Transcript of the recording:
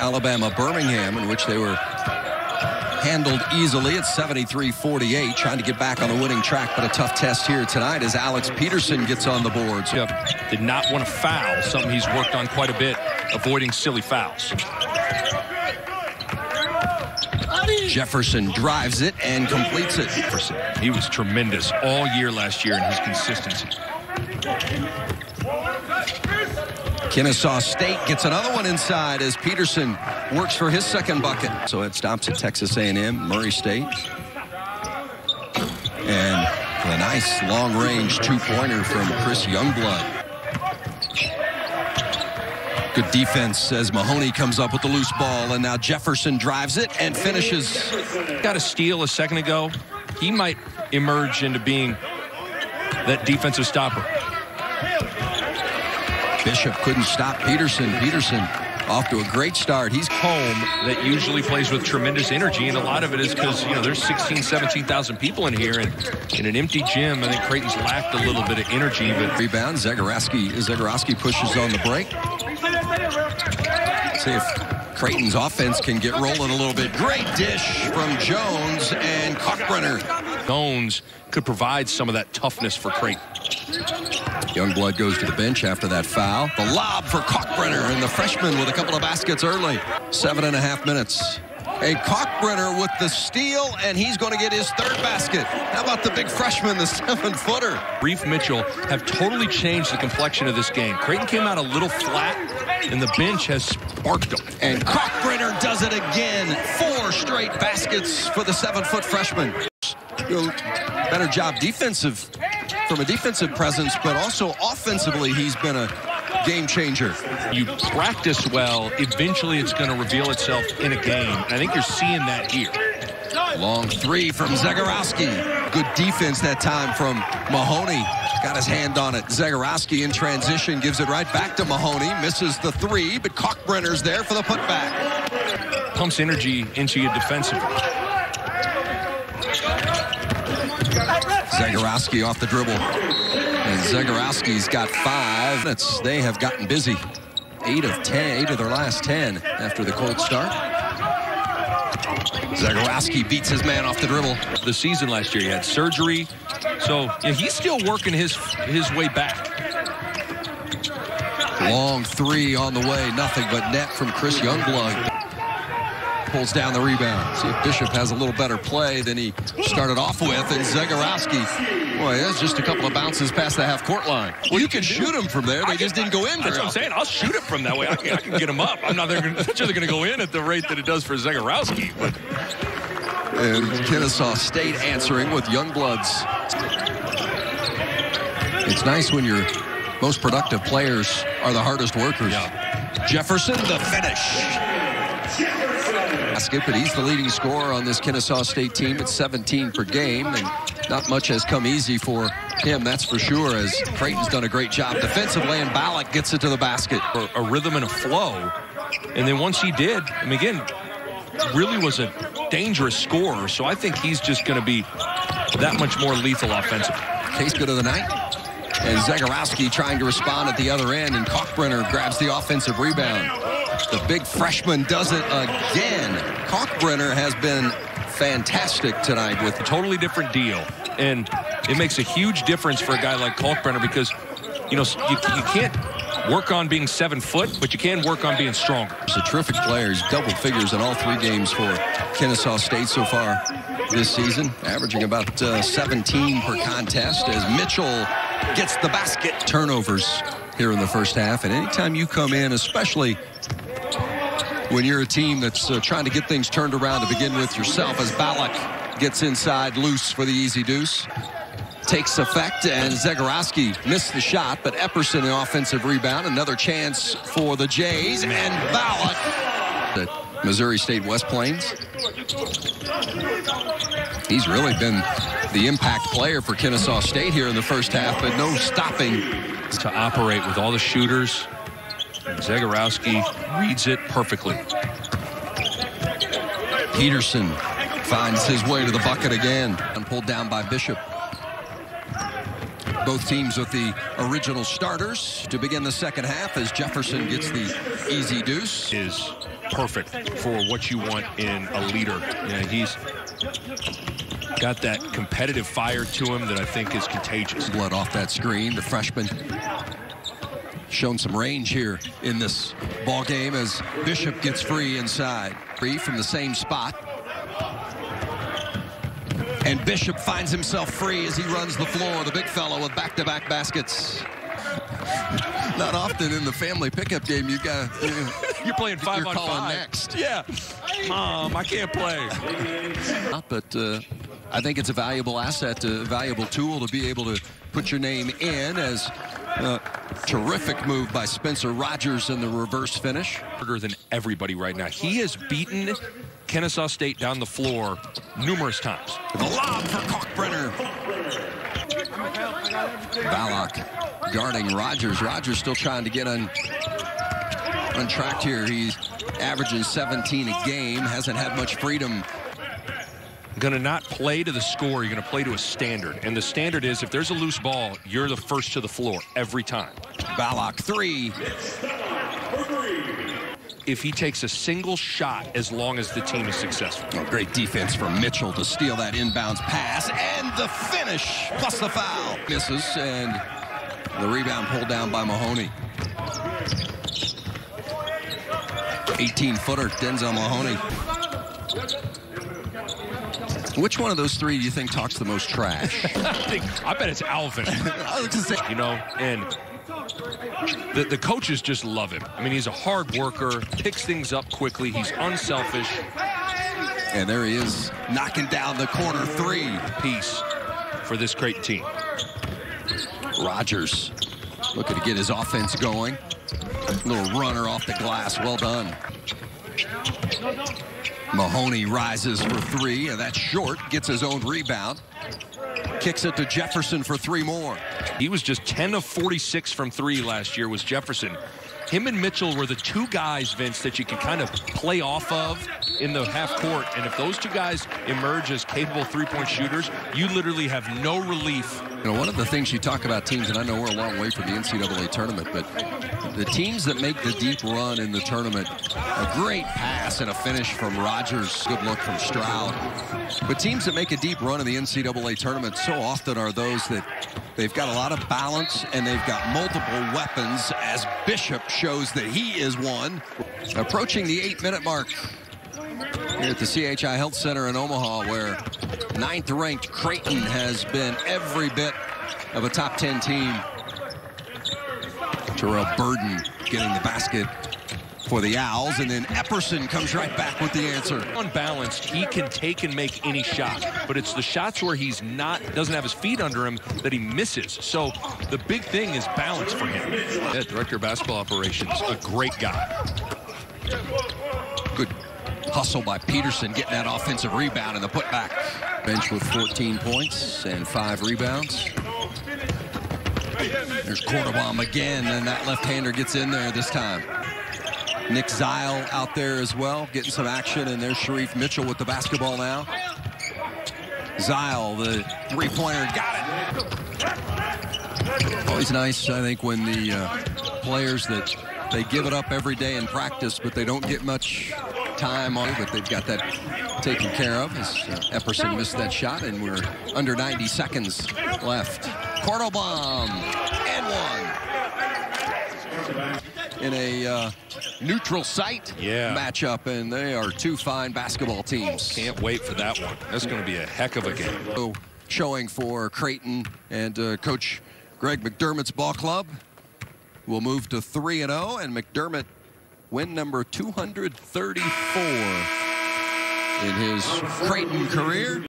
Alabama Birmingham, in which they were handled easily at 73-48, trying to get back on the winning track, but a tough test here tonight as Alex Peterson gets on the boards. Yep. Did not want to foul, something he's worked on quite a bit, avoiding silly fouls. Jefferson drives it and completes it. Jefferson, he was tremendous all year last year in his consistency. Kennesaw State gets another one inside as Peterson works for his second bucket. So it stops at Texas A&M, Murray State. And a nice long-range two-pointer from Chris Youngblood. Good defense as Mahoney comes up with the loose ball, and now Jefferson drives it and finishes. Got a steal a second ago. He might emerge into being that defensive stopper. Bishop couldn't stop Peterson. Peterson off to a great start. He's home that usually plays with tremendous energy, and a lot of it is because, you know, there's 16, 17,000 people in here, and in an empty gym, I think Creighton's lacked a little bit of energy. But Rebound, Zegarowski, Zegarowski pushes on the break. See if Creighton's offense can get rolling a little bit. Great dish from Jones and Kalkbrenner. Jones could provide some of that toughness for Creighton. Youngblood goes to the bench after that foul. The lob for Kalkbrenner, and the freshman with a couple of baskets early. Seven and a half minutes. A Kalkbrenner with the steal, and he's going to get his third basket. How about the big freshman, the seven-footer? Reef Mitchell have totally changed the complexion of this game. Creighton came out a little flat, and the bench has sparked them. And Kalkbrenner does it again. Four straight baskets for the seven-foot freshman. Better job defensive from a defensive presence, but also offensively, he's been a game changer. You practice well, eventually it's going to reveal itself in a game. And I think you're seeing that here. Long three from Zegarowski. Good defense that time from Mahoney. Got his hand on it. Zegarowski in transition gives it right back to Mahoney. Misses the three, but Kalkbrenner's there for the putback. Pumps energy into you defensively. Zegarowski off the dribble. And Zegarowski's got five. That's, they have gotten busy. Eight of ten, eight of their last ten after the cold start. Zegarowski beats his man off the dribble. The season last year, he had surgery. So yeah, he's still working his, his way back. Long three on the way. Nothing but net from Chris Youngblood pulls down the rebound. See if Bishop has a little better play than he started off with. And Zegarowski, boy, that's just a couple of bounces past the half-court line. Well, you can shoot him from there. They just didn't go in. That's what I'm saying. I'll shoot it from that way. I can, I can get him up. I'm not sure they're going to go in at the rate that it does for Zegarowski. But. And Kennesaw State answering with Youngbloods. It's nice when your most productive players are the hardest workers. Yeah. Jefferson, the finish basket, but he's the leading scorer on this Kennesaw State team at 17 per game, and not much has come easy for him, that's for sure, as Creighton's done a great job defensively, and Ballock gets it to the basket. A, a rhythm and a flow, and then once he did, I mean, again, really was a dangerous scorer, so I think he's just going to be that much more lethal offensively. Case good of the night. And Zegarowski trying to respond at the other end, and Kalkbrenner grabs the offensive rebound. The big freshman does it again. Kalkbrenner has been fantastic tonight with a totally different deal. And it makes a huge difference for a guy like Kalkbrenner because, you know, you, you can't work on being seven foot, but you can work on being stronger. He's a terrific player. He's double figures in all three games for Kennesaw State so far this season, averaging about uh, 17 per contest as Mitchell gets the basket turnovers here in the first half. And anytime you come in, especially when you're a team that's uh, trying to get things turned around to begin with yourself as Ballock gets inside loose for the easy deuce. Takes effect, and Zegarowski missed the shot, but Epperson, an offensive rebound. Another chance for the Jays, and Ballock At Missouri State West Plains. He's really been the impact player for Kennesaw State here in the first half, but no stopping. To operate with all the shooters, Zegarowski reads it perfectly. Peterson finds his way to the bucket again and pulled down by Bishop. Both teams with the original starters to begin the second half as Jefferson gets the easy deuce. Is perfect for what you want in a leader. Yeah, he's got that competitive fire to him that I think is contagious. Blood off that screen. The freshman shown some range here in this ball game as Bishop gets free inside. Free from the same spot. And Bishop finds himself free as he runs the floor. The big fellow with back-to-back -back baskets. Not often in the family pickup game you got. You're playing 5 you're on calling five. next. Yeah, mom, I can't play. But uh, I think it's a valuable asset, a valuable tool to be able to put your name in as a terrific move by Spencer Rogers in the reverse finish. Harder than everybody right now. He has beaten Kennesaw State down the floor numerous times. The lob for Kalkbrenner. Ballock guarding Rogers. Rogers still trying to get on, untracked here. He's averaging 17 a game, hasn't had much freedom. Going to not play to the score, you're going to play to a standard. And the standard is if there's a loose ball, you're the first to the floor every time. Ballock, three. If he takes a single shot as long as the team is successful. Oh, great defense from Mitchell to steal that inbounds pass. And the finish, plus the foul. Misses, and the rebound pulled down by Mahoney. 18-footer, Denzel Mahoney. Which one of those three do you think talks the most trash? I, think, I bet it's Alvin. I was just saying. You know, and the, the coaches just love him. I mean, he's a hard worker, picks things up quickly. He's unselfish. And there he is, knocking down the corner three. Piece for this Creighton team. Rogers looking to get his offense going. Little runner off the glass. Well done. Mahoney rises for three, and that's short. Gets his own rebound. Kicks it to Jefferson for three more. He was just 10 of 46 from three last year was Jefferson. Him and Mitchell were the two guys, Vince, that you could kind of play off of in the half court. And if those two guys emerge as capable three-point shooters, you literally have no relief. You know, one of the things you talk about teams, and I know we're a long way from the NCAA tournament, but the teams that make the deep run in the tournament, a great pass and a finish from Rogers, good look from Stroud. But teams that make a deep run in the NCAA tournament so often are those that they've got a lot of balance and they've got multiple weapons as Bishop shows that he is one. Approaching the eight-minute mark here at the CHI Health Center in Omaha where ninth-ranked Creighton has been every bit of a top 10 team. Terrell Burden getting the basket for the Owls, and then Epperson comes right back with the answer. Unbalanced, he can take and make any shot, but it's the shots where he's not, doesn't have his feet under him that he misses. So the big thing is balance for him. Yeah, Director of Basketball Operations, a great guy. Good hustle by Peterson, getting that offensive rebound and the putback. Bench with 14 points and five rebounds. There's Cordobaum again, and that left-hander gets in there this time. Nick Zile out there as well, getting some action, and there's Shereef Mitchell with the basketball now. Zile, the three-pointer, got it. Always nice, I think, when the uh, players that they give it up every day in practice, but they don't get much time on it, but they've got that taken care of as uh, Epperson missed that shot, and we're under 90 seconds left. Cordobaum, and one. In a uh, neutral site yeah. matchup, and they are two fine basketball teams. Can't wait for that one. That's going to be a heck of a game. Showing for Creighton and uh, Coach Greg McDermott's ball club. We'll move to 3-0, and McDermott win number 234 in his Creighton career.